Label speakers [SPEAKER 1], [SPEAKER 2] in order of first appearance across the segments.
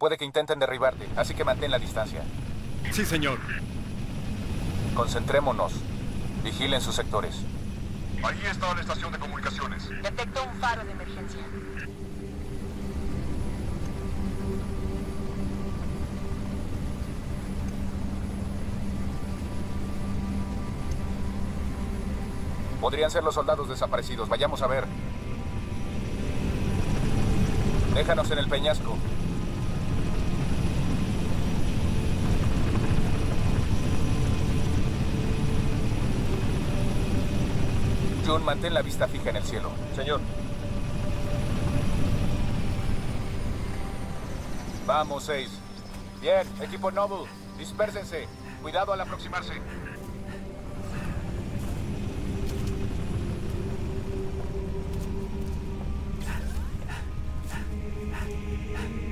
[SPEAKER 1] Puede que intenten derribarte, así que mantén la distancia.
[SPEAKER 2] Sí, señor.
[SPEAKER 1] Concentrémonos. Vigilen sus sectores.
[SPEAKER 3] Ahí está la estación de comunicaciones.
[SPEAKER 4] Detecto un faro de emergencia.
[SPEAKER 1] Podrían ser los soldados desaparecidos. Vayamos a ver. Déjanos en el peñasco. Jun, mantén la vista fija en el cielo.
[SPEAKER 5] Señor.
[SPEAKER 1] Vamos, seis. Bien, equipo Noble, dispérsense. Cuidado al aproximarse.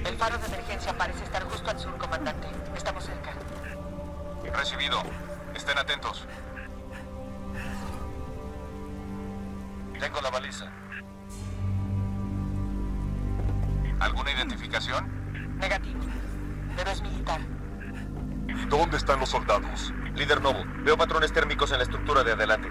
[SPEAKER 4] El faro de emergencia parece estar justo al sur, comandante. Estamos cerca.
[SPEAKER 1] Recibido. Estén atentos.
[SPEAKER 5] Tengo la baliza.
[SPEAKER 1] ¿Alguna identificación?
[SPEAKER 4] Negativo. Pero es militar.
[SPEAKER 3] ¿Y dónde están los soldados?
[SPEAKER 5] Líder Noble, veo patrones térmicos en la estructura de adelante.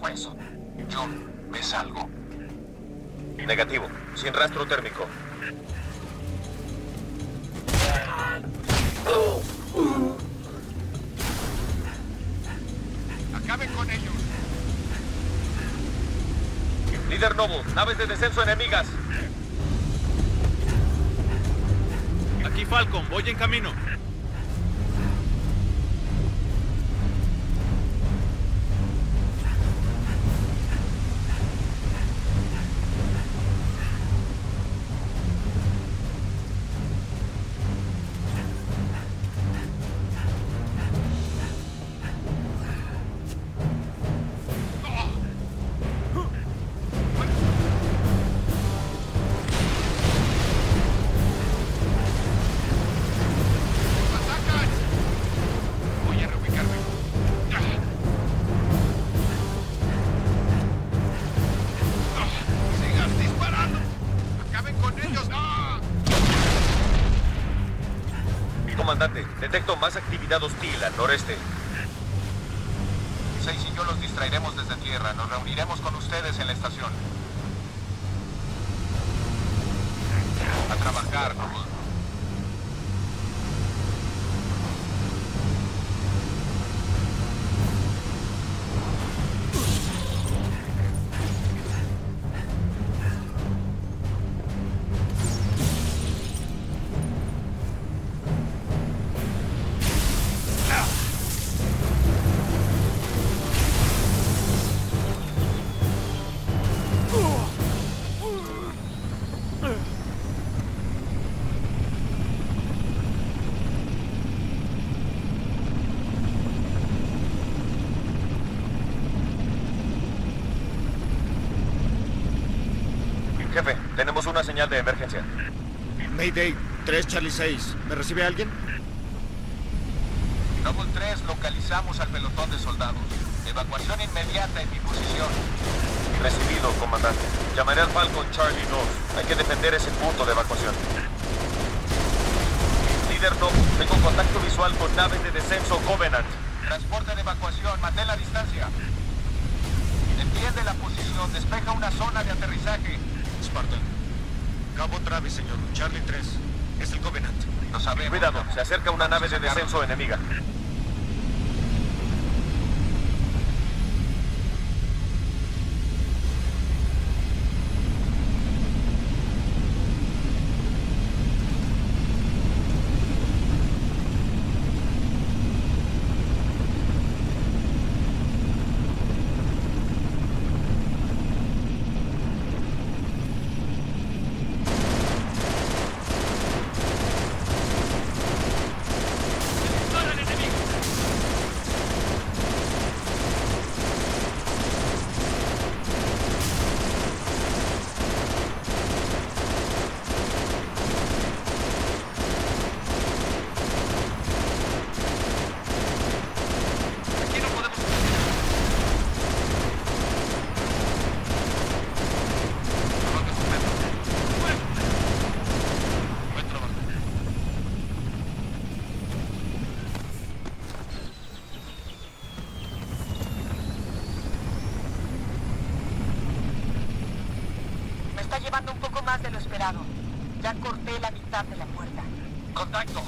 [SPEAKER 4] ¿Qué demonios fue eso?
[SPEAKER 1] Jun, ¿ves algo?
[SPEAKER 5] Negativo. Sin rastro térmico.
[SPEAKER 1] ¡Acaben con ellos!
[SPEAKER 5] Líder Noble, naves de descenso enemigas.
[SPEAKER 2] Aquí Falcon, voy en camino.
[SPEAKER 5] Más actividad hostil al noreste.
[SPEAKER 1] Seis y yo los distraeremos desde tierra. Nos reuniremos con ustedes en la estación. A trabajar, Noble.
[SPEAKER 5] Una señal de emergencia.
[SPEAKER 2] Mayday, 3 Charlie 6. ¿Me recibe alguien?
[SPEAKER 1] Noble 3, localizamos al pelotón de soldados. Evacuación inmediata en mi posición.
[SPEAKER 5] Recibido, comandante. Llamaré al Falcon Charlie North. Hay que defender ese punto de evacuación. Líder Noble, tengo contacto visual con naves de descenso Covenant.
[SPEAKER 1] Transporte de evacuación, mantén la distancia. Entiende la posición, despeja una zona de aterrizaje.
[SPEAKER 2] Spartan. Cabo Travis, señor. Charlie 3. Es el Covenant.
[SPEAKER 1] Lo sabemos.
[SPEAKER 5] Cuidado, se acerca una nave de descenso enemiga.
[SPEAKER 4] Está llevando un poco más de lo esperado. Ya corté la mitad de la puerta.
[SPEAKER 6] Contacto.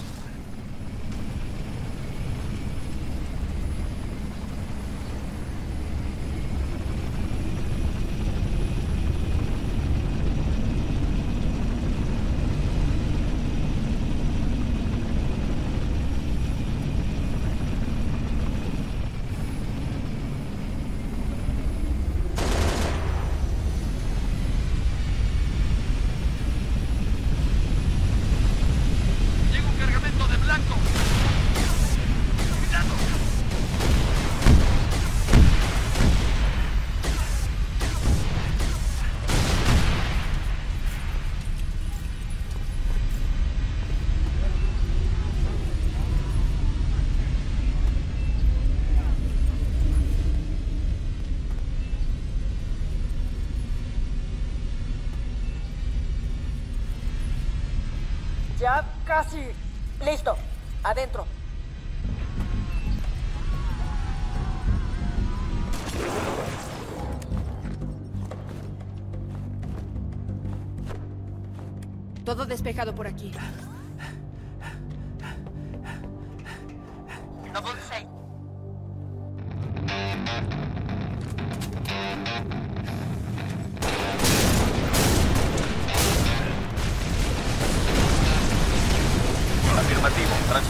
[SPEAKER 4] Ya casi. Listo. Adentro.
[SPEAKER 7] Todo despejado por aquí.
[SPEAKER 4] Double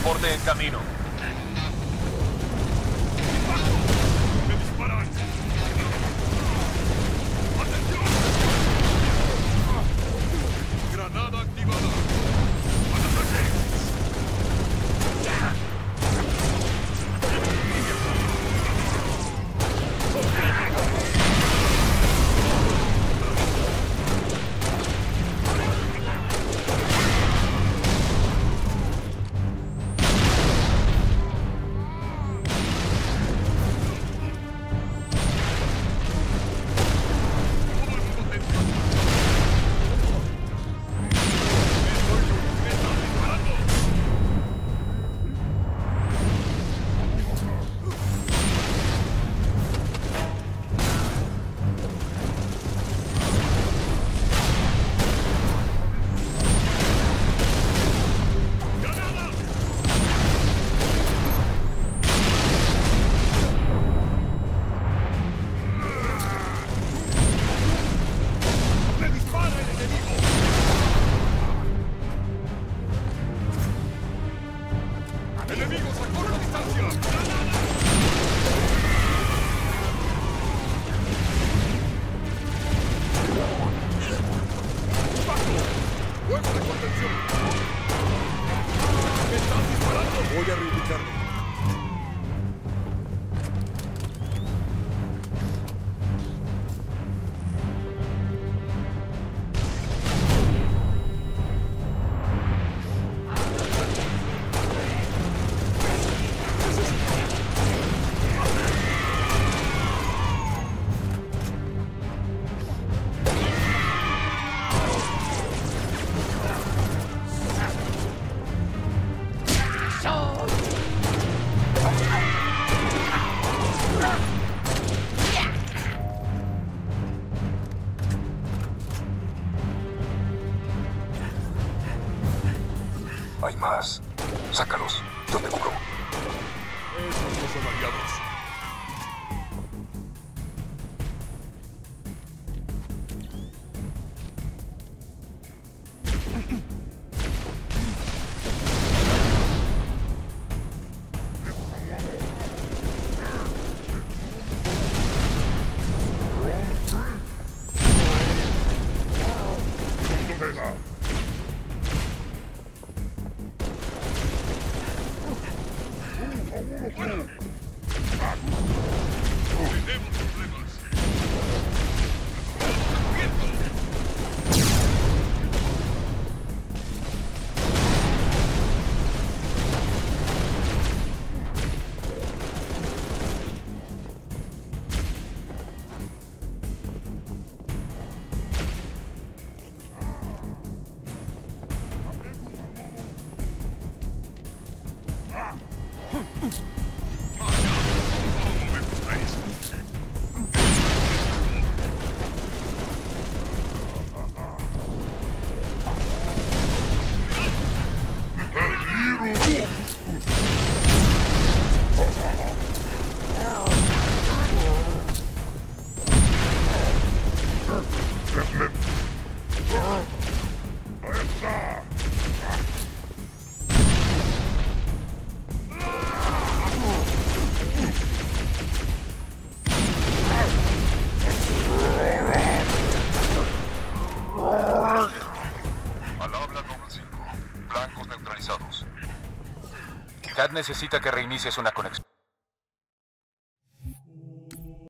[SPEAKER 3] Transporte en camino. 様野
[SPEAKER 1] 物 necesita que reinicies una conexión.